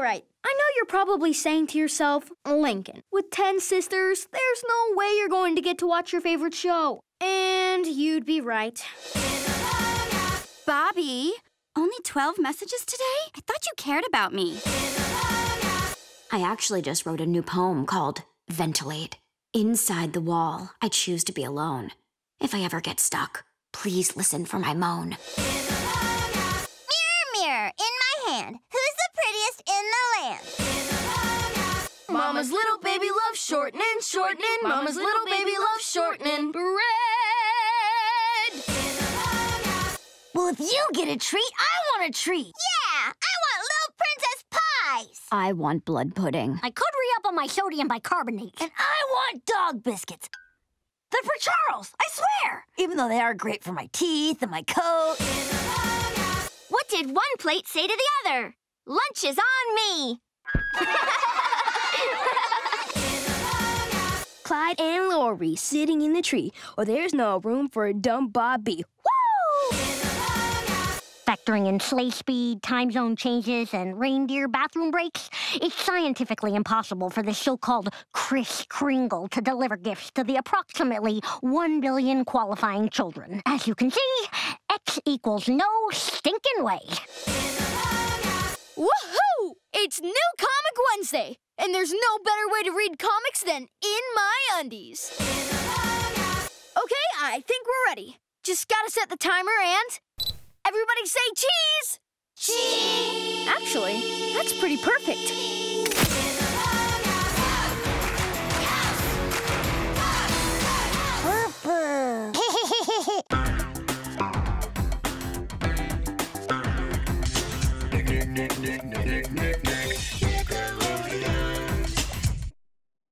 All right, I know you're probably saying to yourself, Lincoln, with 10 sisters, there's no way you're going to get to watch your favorite show. And you'd be right. Bobby, only 12 messages today? I thought you cared about me. I actually just wrote a new poem called Ventilate. Inside the wall, I choose to be alone. If I ever get stuck, please listen for my moan. Mama's little baby love shortening, shortening. Mama's little baby love shortening. Bread! Well, if you get a treat, I want a treat. Yeah, I want little princess pies. I want blood pudding. I could re-up on my sodium bicarbonate. And I want dog biscuits. They're for Charles, I swear. Even though they are great for my teeth and my coat. What did one plate say to the other? Lunch is on me. Clyde and Lori sitting in the tree, or there's no room for a dumb Bobby. Woo! Factoring in sleigh speed, time zone changes, and reindeer bathroom breaks, it's scientifically impossible for the so-called Kris Kringle to deliver gifts to the approximately 1 billion qualifying children. As you can see, X equals no stinking way. Woohoo! It's New Comic Wednesday, and there's no better way to read comics than in my undies. Okay, I think we're ready. Just gotta set the timer and everybody say cheese. Cheese. Actually, that's pretty perfect. Purple.